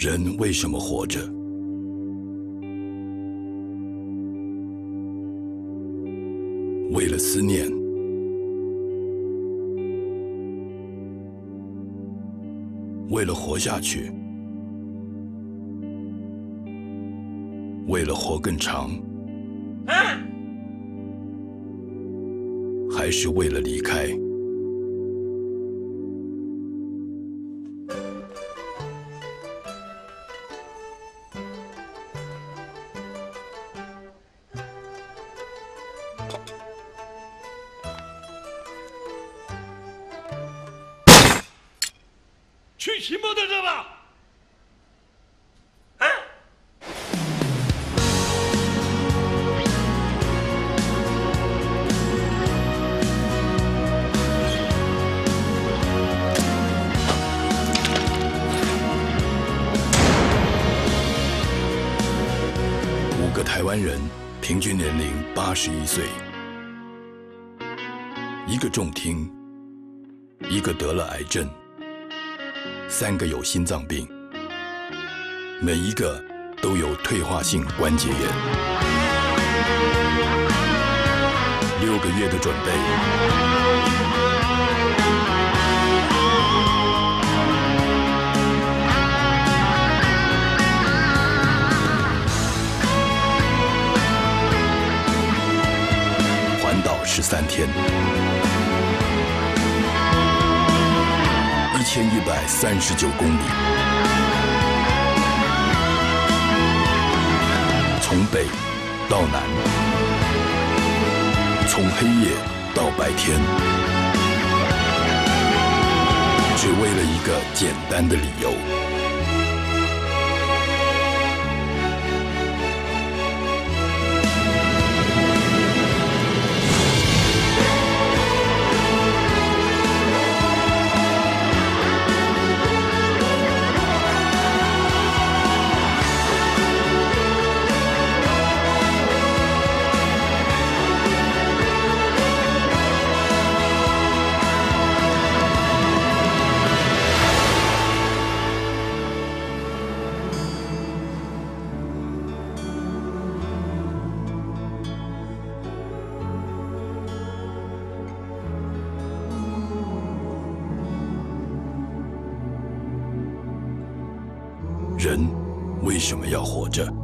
人为什么活着？为了思念，为了活下去，为了活更长，还是为了离开？去骑摩托车吧！啊！五个台湾人，平均年龄八十一岁，一个重听，一个得了癌症，三个有心脏病，每一个都有退化性关节炎。六个月的准备，环岛十三天，千一百三十九公里，从北到南，从黑夜到白天，只为了一个简单的理由。人为什么要活着？